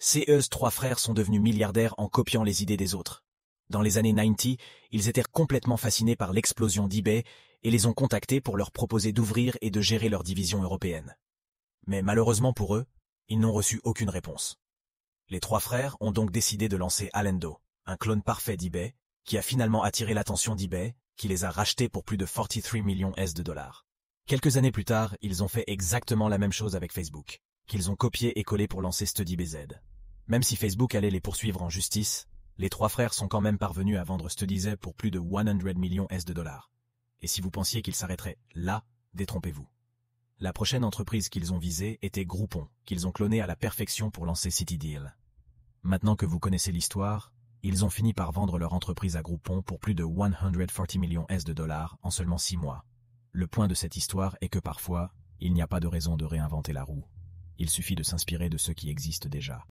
Ces trois frères sont devenus milliardaires en copiant les idées des autres. Dans les années 90, ils étaient complètement fascinés par l'explosion d'eBay et les ont contactés pour leur proposer d'ouvrir et de gérer leur division européenne. Mais malheureusement pour eux, ils n'ont reçu aucune réponse. Les trois frères ont donc décidé de lancer Alendo, un clone parfait d'eBay, qui a finalement attiré l'attention d'eBay, qui les a rachetés pour plus de 43 millions de dollars. Quelques années plus tard, ils ont fait exactement la même chose avec Facebook, qu'ils ont copié et collé pour lancer StudyBZ. Même si Facebook allait les poursuivre en justice, les trois frères sont quand même parvenus à vendre StudyZ pour plus de 100 millions S de dollars. Et si vous pensiez qu'ils s'arrêteraient là, détrompez-vous. La prochaine entreprise qu'ils ont visée était Groupon, qu'ils ont cloné à la perfection pour lancer CityDeal. Maintenant que vous connaissez l'histoire, ils ont fini par vendre leur entreprise à Groupon pour plus de 140 millions S de dollars en seulement six mois. Le point de cette histoire est que parfois, il n'y a pas de raison de réinventer la roue. Il suffit de s'inspirer de ce qui existe déjà.